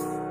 Thanks.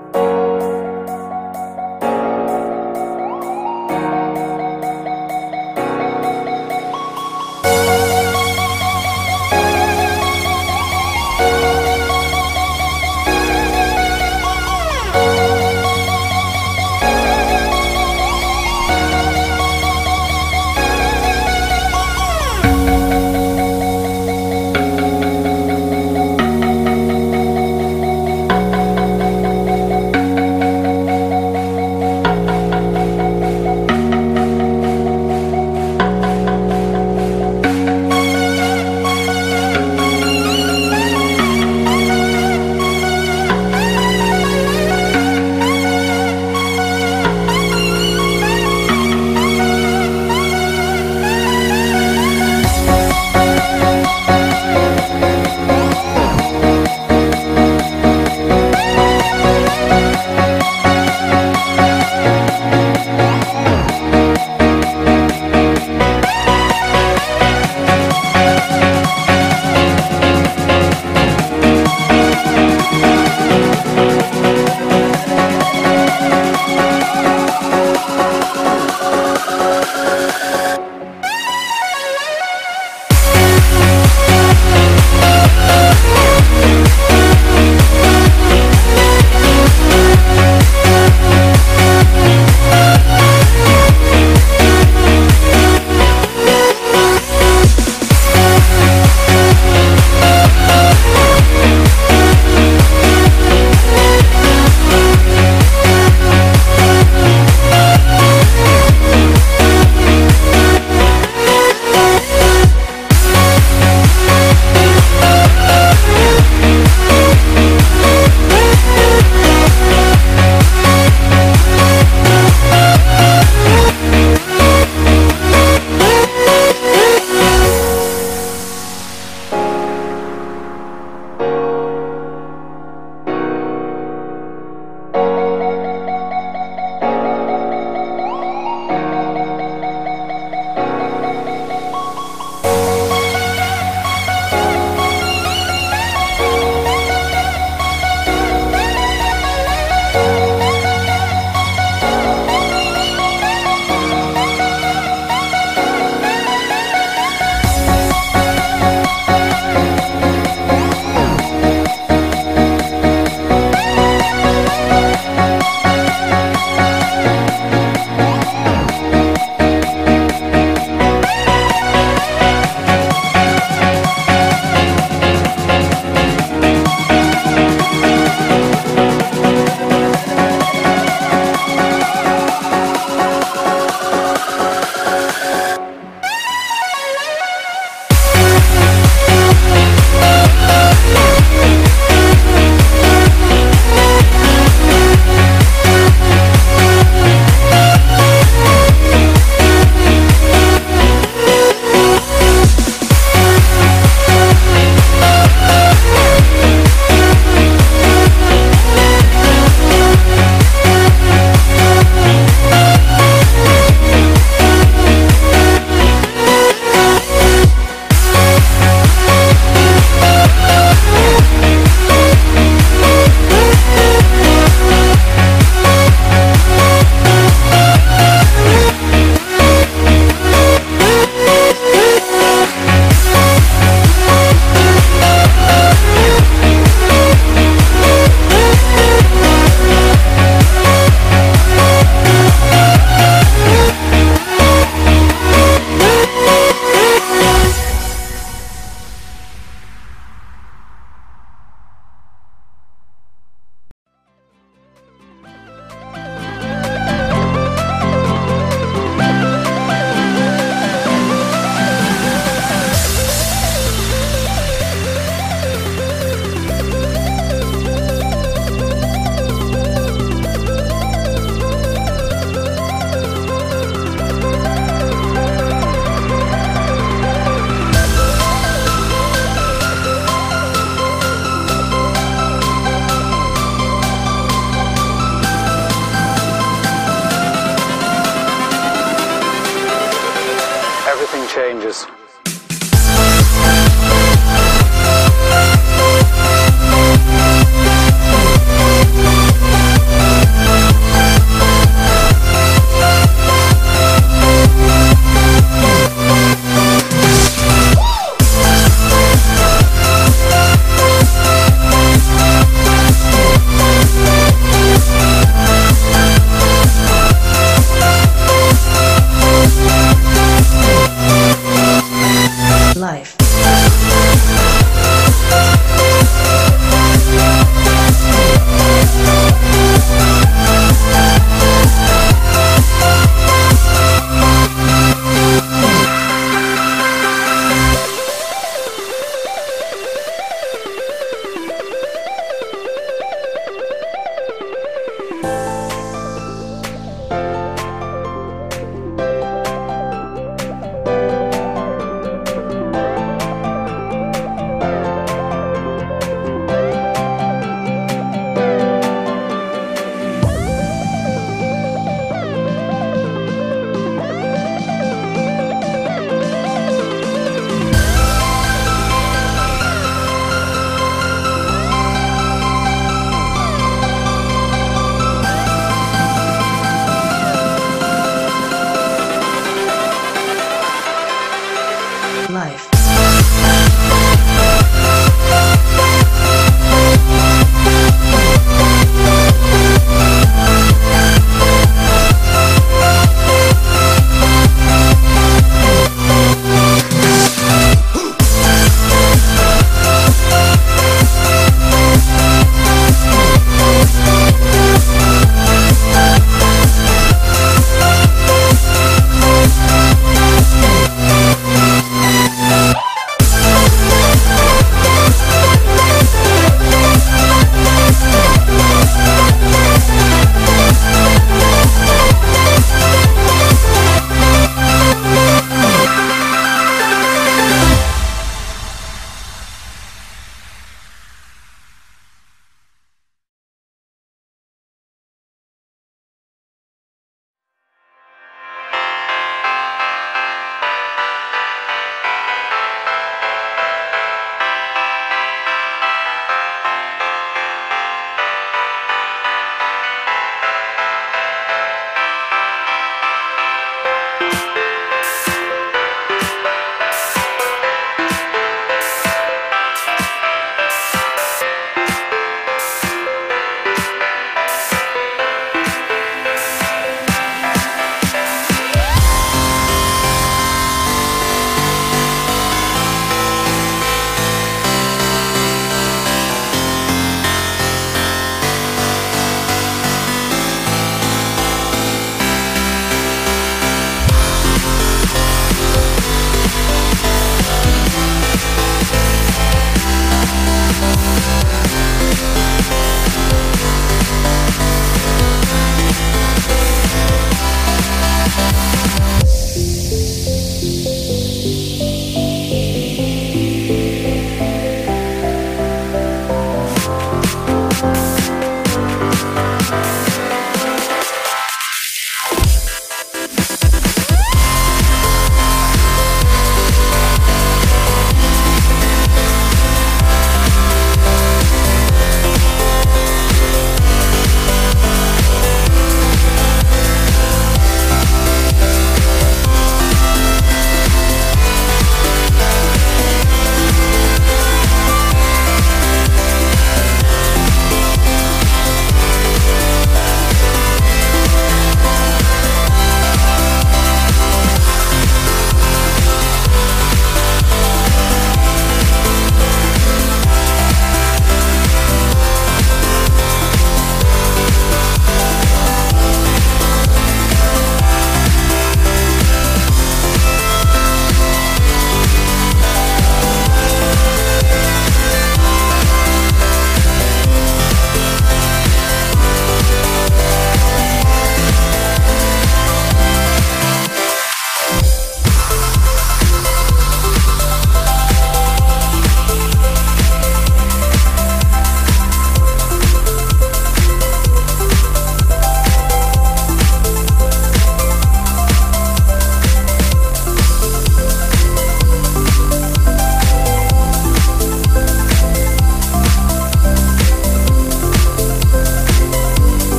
nothing changes.